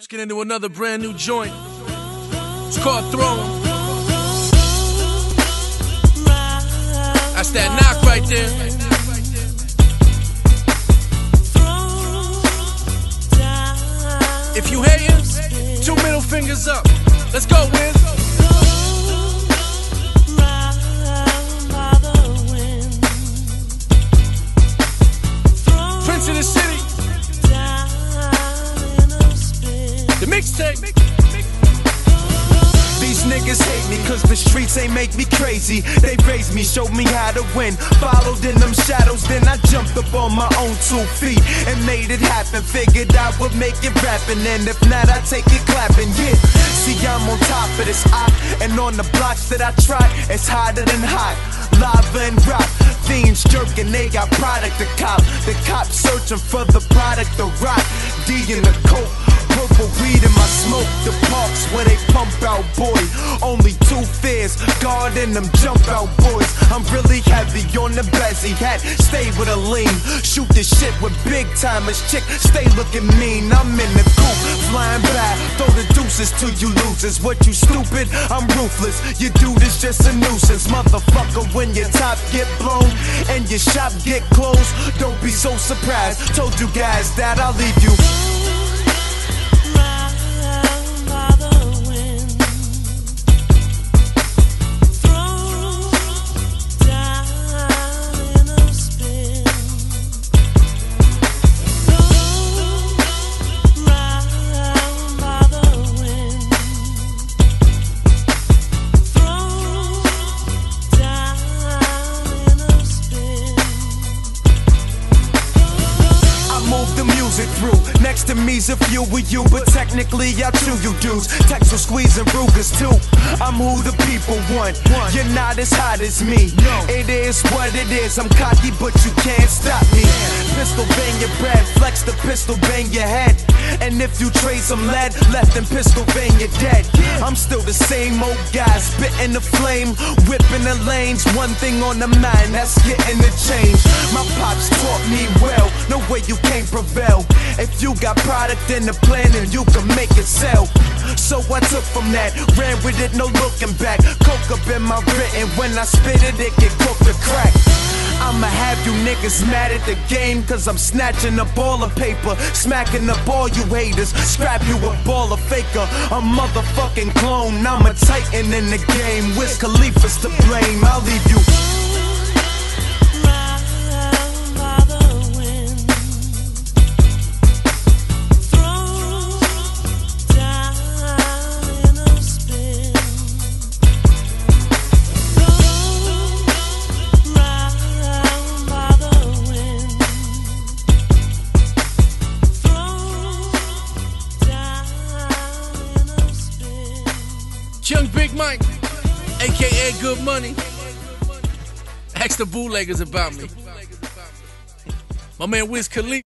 Let's get into another brand new joint. It's called Throne. That's that knock right there. If you hate hating, two middle fingers up. Let's go, Wiz. Prince of the city. Mixtape. These niggas hate me cause the streets ain't make me crazy. They raised me, showed me how to win. Followed in them shadows, then I jumped up on my own two feet and made it happen. Figured I would make it rapping, and if not, I take it clapping. Yeah, see, I'm on top of this op, and on the blocks that I try, it's hotter than hot. Lava and rock, fiends jerking, they got product to cop. The cops searching for the product to rock. D in the coat. The parks where they pump out, boy. Only two fears, God and them jump out boys. I'm really heavy on the bezzy hat, stay with a lean. Shoot this shit with big timers, chick, stay looking mean. I'm in the coop, flying by, throw the deuces to you losers. What you stupid? I'm ruthless. You do this just a nuisance, motherfucker. When your top get blown and your shop get closed, don't be so surprised. Told you guys that I'll leave you. The music through. Next to me's a few of you, but technically I chew you dudes. Texel squeezing Rugers too. I'm who the people want. You're not as hot as me. It is what it is. I'm cocky, but you can't your bread, flex the pistol, bang your head. And if you trade some lead, left in Pennsylvania dead. I'm still the same old guy, spitting the flame, whipping the lanes. One thing on the mind, that's getting the change. My pops taught me well, no way you can't prevail. If you got product in the plan, then you can make it sell. So I took from that, ran with it, no looking back. Coke up in my written, when I spit it, it get cooked to crack. I'ma have you niggas mad at the game Cause I'm snatching up all of paper Smacking up all you haters Scrap you a ball of faker A motherfucking clone. I'm a titan in the game Wiz Khalifa's to blame. I'll leave you Young Big Mike, aka Good Money. Ask the bootleggers about me. My man Wiz Khalifa.